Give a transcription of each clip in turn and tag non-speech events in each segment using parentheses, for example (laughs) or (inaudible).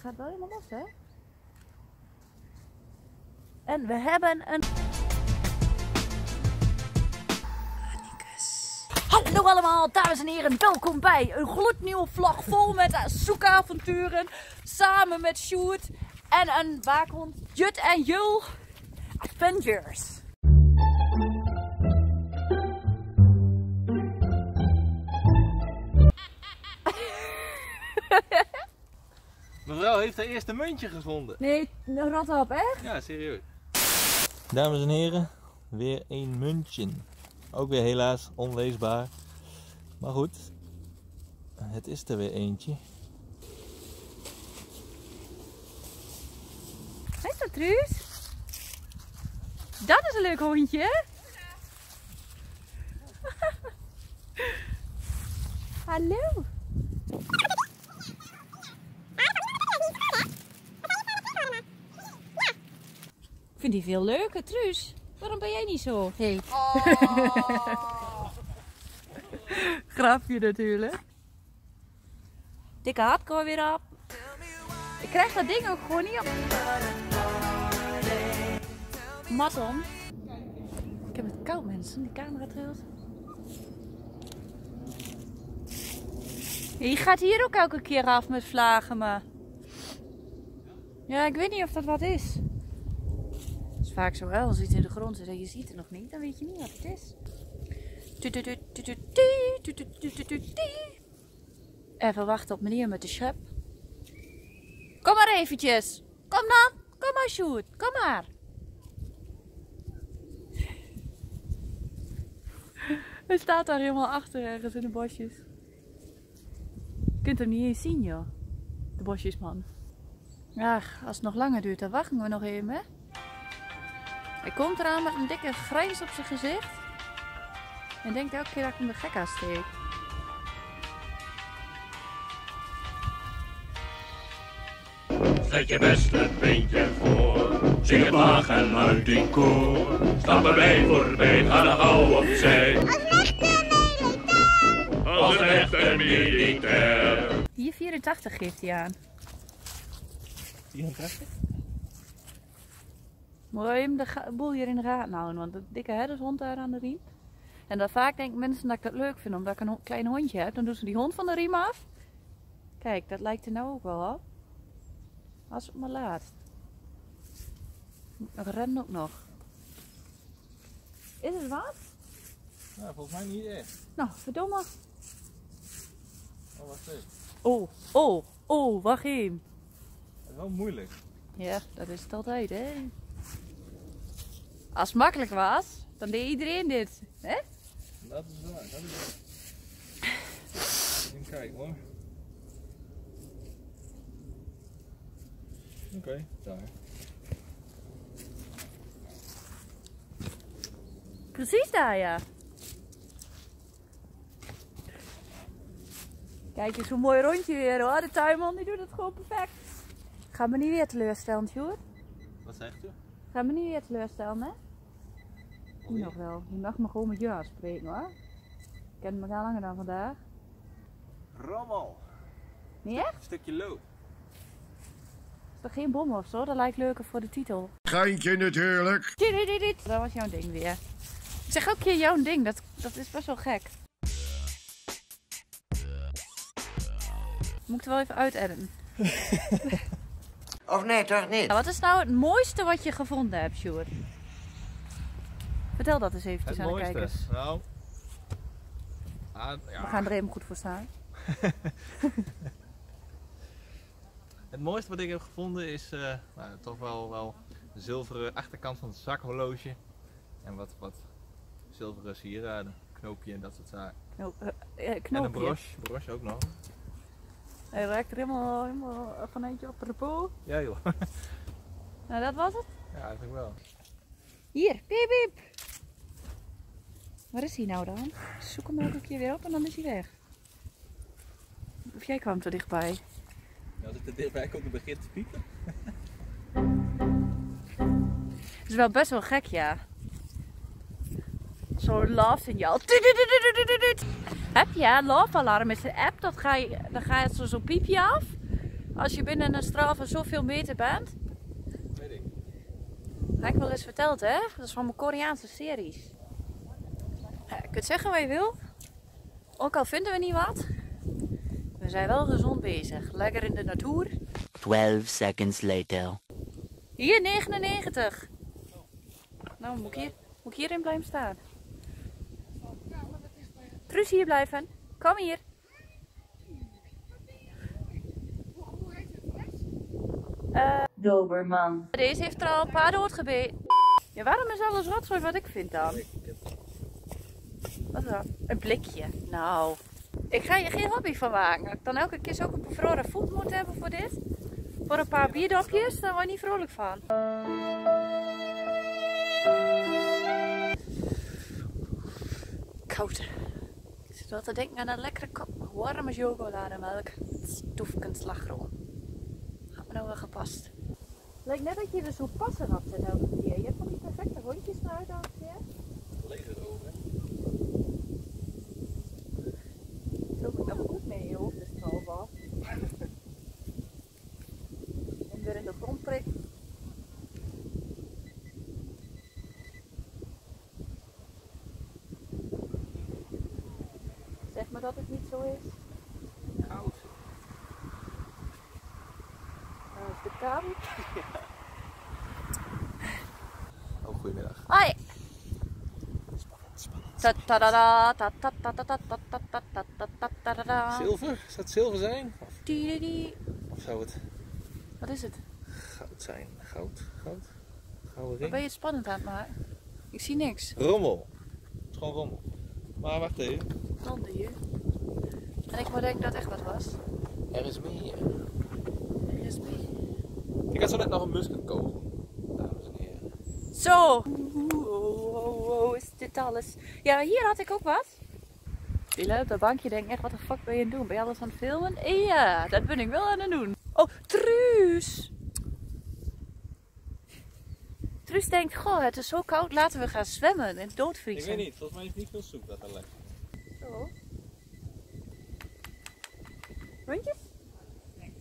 gaat wel helemaal los, hè? En we hebben een... Hallo allemaal, dames en heren, welkom bij een gloednieuwe vlog vol met zoekavonturen. Samen met Sjoerd en een waakhond Jut en Jul Adventures. Heeft haar eerste muntje gevonden. Nee, een rat op, echt? Ja, serieus. Dames en heren, weer een muntje. Ook weer helaas onleesbaar. Maar goed, het is er weer eentje. Is dat Truus? Dat is een leuk hondje. Hallo. Vind die veel leuker, Truus. Waarom ben jij niet zo? Hey. (laughs) Grapje natuurlijk. Dikke hardcore weer op. Ik krijg dat ding ook gewoon niet op. Maton. Ik heb het koud mensen, die camera trilt. Je gaat hier ook elke keer af met vlagen, maar... Ja, ik weet niet of dat wat is. Is vaak zo, hè, als iets in de grond zit en je ziet het nog niet, dan weet je niet wat het is. Even wachten op meneer met de schep. Kom maar eventjes. Kom dan. Kom maar, Sjoerd. Kom maar. Hij staat daar helemaal achter ergens in de bosjes. Je kunt hem niet eens zien, joh. De bosjesman. Ja, als het nog langer duurt, dan wachten we nog even, hè. Hij komt eraan met een dikke grijns op zijn gezicht. En denkt elke keer dat ik hem de gek aansteek. Zet je beste beentje voor, zing het laag en uit in koor. Stappen wij voorbij, gaan de gauw opzij. Als een echte militair. Hier 84 geeft hij aan. 84? Moet je hem de boel hier in de gaten houden, want de dikke herdershond daar aan de riem. En dan vaak denken mensen dat ik dat leuk vind, omdat ik een klein hondje heb. Dan doen ze die hond van de riem af. Kijk, dat lijkt er nou ook wel op. Als het maar laat. Nog rennen ook nog. Is het wat? Nou, volgens mij niet echt. Nou, verdomme. Oh, wacht even. Oh, oh, oh, wacht even. Het is wel moeilijk. Ja, dat is het altijd, hè. Als het makkelijk was, dan deed iedereen dit. Hè? Dat is waar, dat is waar. Even kijken hoor. Oké, daar. Precies daar, ja. Kijk eens hoe mooi rondje weer hoor. De tuinman die doet het gewoon perfect. Ga me niet weer teleurstellen, Sjoerd. Wat zegt u? Ga me niet weer teleurstellen, hè? Nu nog wel. Je mag me gewoon met je aanspreken hoor. Ik ken me al langer dan vandaag. Rommel. Niet echt? Een stukje lood. Is toch geen bom of zo? Dat lijkt leuker voor de titel. Geintje natuurlijk. Dat was jouw ding weer. Ik zeg ook keer jouw ding. Dat, dat is best wel gek. Moet ik er wel even uitediten. (laughs) Of nee, toch niet? Nou, wat is nou het mooiste wat je gevonden hebt, Sjoerd? Vertel dat eens eventjes Het aan de mooiste. kijkers. Nou. Ah, ja. We gaan er even goed voor staan. (laughs) Het mooiste wat ik heb gevonden is eh, nou, toch wel, wel de zilveren achterkant van het zakhorloge. En wat, wat zilveren sieraden. Knoopje en dat soort zaken. Eh, En een broche. Broche ook nog. Hij raakt er helemaal, helemaal van eentje op de po. Ja joh. (laughs) Nou, dat was het. Ja, eigenlijk wel. Hier, piep piep. Waar is hij nou dan? Zoek hem elke keer weer op en dan is hij weg. Of jij kwam te dichtbij. Als ik er dichtbij kom, dan begint te piepen. Het is wel best wel gek, ja. Zo'n love signaal. Heb je een love alarm met de app? Dat ga je, dan gaat zo zo'n piepje af. als je binnen een straal van zoveel meter bent? Weet ik. Heb ik wel eens verteld, hè? Dat is van mijn Koreaanse series. Ja, je kunt zeggen wat je wil. Ook al vinden we niet wat. We zijn wel gezond bezig. Lekker in de natuur. 12 seconds later. Hier, 99. Nou, moet ik, hier, moet ik hierin blijven staan? Truus, hier blijven. Kom hier. Eh, Doberman. deze heeft er al een paar doodgebeten. Ja, waarom is alles rotzooi wat ik vind dan? Wat dan? Een blikje. Nou, ik ga je geen hobby van maken. Ik dan elke keer ook een bevroren voet moet hebben voor dit. Voor een paar bierdopjes, daar word je niet vrolijk van. Koud. Wel te denken aan een lekkere kop warme chocolademelk. Stoefkend slagroom. Gaat me nou wel gepast. Lijkt net dat je er zo passen op zit elke keer. Je hebt van die perfecte rondjes eruit elke keer. dat het niet zo is? Koud. Daar is de kabel. Ja. Oh, goedemiddag. Hoi. Zilver? Zou het zilver zijn? Of zou het... Wat is het? Goud zijn. Goud, goud. Gouden ring. Wat ben je het spannend aan het maken? Ik zie niks. Rommel. Het is gewoon rommel. Maar wacht even. Donder hier. En ik moet denken dat echt wat was. Er is meer. Er is meer. Ik had zo net nog een musketkogel. Dames en heren. Zo! Oh, oh, oh, is dit alles? Ja, hier had ik ook wat. Jullie op dat bankje denken echt, wat de fuck ben je aan het doen? Ben je alles aan het filmen? Ja, dat ben ik wel aan het doen. Oh, Truus! Truus denkt, goh, het is zo koud, laten we gaan zwemmen en Ik doodvriezen. weet niet, volgens mij is niet veel soep dat er ligt. Rondjes? Nee.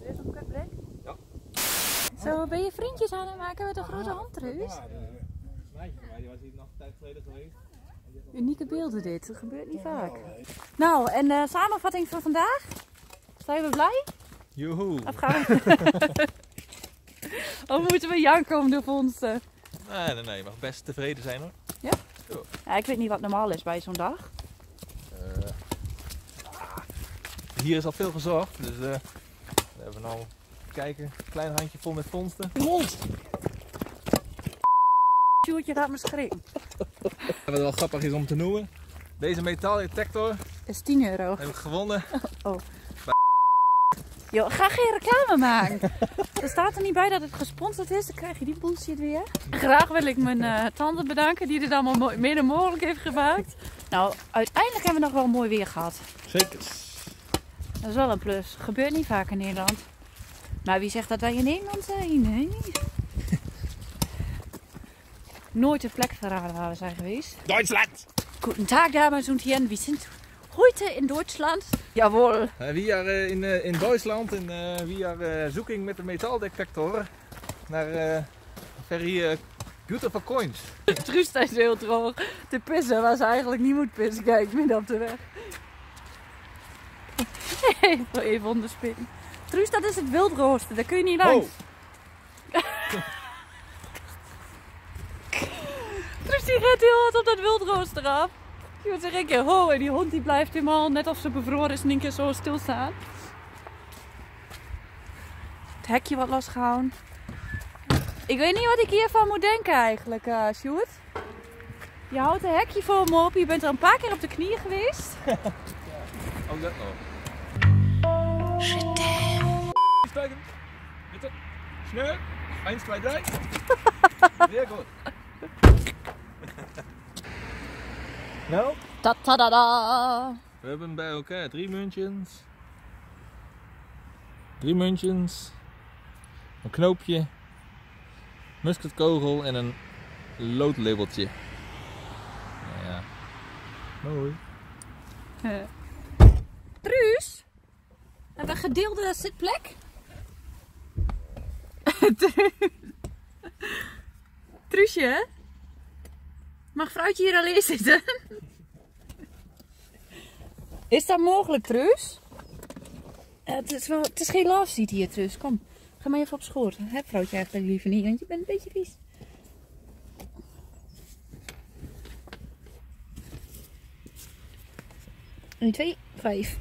Is. Ja. Zo, ben je vriendjes aan het maken met een grote hand, Truus? Ja, de meisje van mij die was hier nog een tijd geleden geweest. Unieke beelden dit, dat gebeurt niet vaak. Nou, en de samenvatting van vandaag? Zijn we blij? Joehoe. Of gaan we... (laughs) of moeten we janken om de vondsten? Nee, nee, nee. Je mag best tevreden zijn hoor. Ja, ik weet niet wat normaal is bij zo'n dag. Eh, ah, hier is al veel gezorgd, dus eh, we hebben al kijken, een klein handje vol met vondsten. Mond! Sjoerdje laat me schrikken. (laughs) Wat wel grappig is om te noemen, deze metaaldetector Dat is 10 euro. heb ik gewonnen. (laughs) Yo, ga geen reclame maken. (laughs) er staat er niet bij dat het gesponsord is, dan krijg je die bullshit weer. Graag wil ik mijn eh, tante bedanken die dit allemaal mo- mede mogelijk heeft gemaakt. Nou, uiteindelijk hebben we nog wel mooi weer gehad. Zeker. Dat is wel een plus. Gebeurt niet vaak in Nederland. Maar wie zegt dat wij in Nederland zijn? Nee. Nooit de plek verraden waar we zijn geweest. Duitsland! Guten Tag, dames und Herren. Wir sind heute in Deutschland. Jawohl. Uh, we are eh, in, eh, in Duitsland en eh, we are eh, zoeking met de metaaldetector naar eh very eh, beautiful coins. (laughs) Truus staat heel droog te pissen waar ze eigenlijk niet moet pissen. Kijk, midden op de weg. (laughs) Even, even onderspitten. Truus, dat is het wildroosten. Daar kun je niet langs. Oh, (laughs) Truus die gaat heel hard op dat wildrooster af. Je moet zeggen, een keer ho. En die hond die blijft helemaal net of ze bevroren is en een keer zo stilstaan. Het hekje wat losgehouden. Ik weet niet wat ik hiervan moet denken eigenlijk, eh Sjoerd. Je houdt een hekje voor me op. Je bent er een paar keer op de knieën geweest. ook dat nog. Stijgen. Bitte. Schnell. 1, 2, 3. Sehr gut. Nou, Ta ta da da. we hebben bij elkaar drie muntjes. Drie muntjes. Een knoopje. Musketkogel en een loodlabeltje. Ja. Mooi. Truus, Hebben we een gedeelde zitplek? (laughs) Truusje, hè? Mag vrouwtje hier alleen zitten? Is dat mogelijk, Truus? Eh, het, is wel, het is geen love seat hier, Truus. Kom, ga maar even op schoot. Heb vrouwtje eigenlijk liever niet, want je bent een beetje vies. Eén, twee, vijf.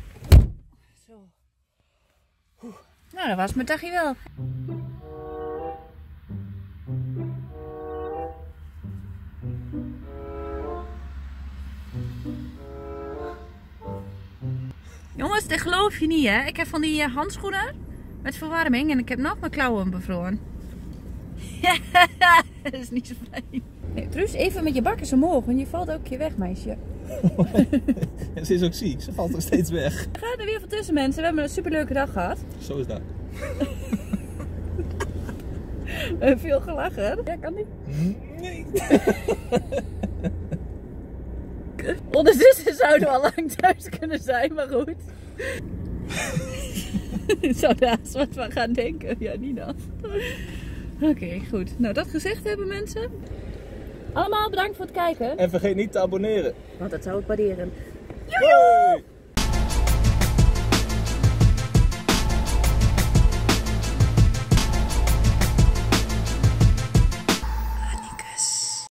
Zo. Oeh. Nou, dat was mijn dagje wel. Jongens, dit geloof je niet, hè? Ik heb van die eh, handschoenen met verwarming en ik heb nog mijn klauwen bevroren. (laughs) dat is niet zo fijn. Nee, Truus, even met je bakkers omhoog, want je valt ook keer weg, meisje. En (laughs) ze is ook ziek, ze valt nog steeds weg. We gaan er weer van tussen, mensen. We hebben een superleuke dag gehad. Zo is dat. (laughs) We hebben veel gelachen. Ja, kan niet. Nee. Ondertussen zouden we al lang thuis kunnen zijn, maar goed. (laughs) Zou daar wat van gaan denken. Ja, Nina. Oké, goed. Nou, dat gezegd hebben mensen. Allemaal bedankt voor het kijken. En vergeet niet te abonneren. Want dat zou ik waarderen. Hoi!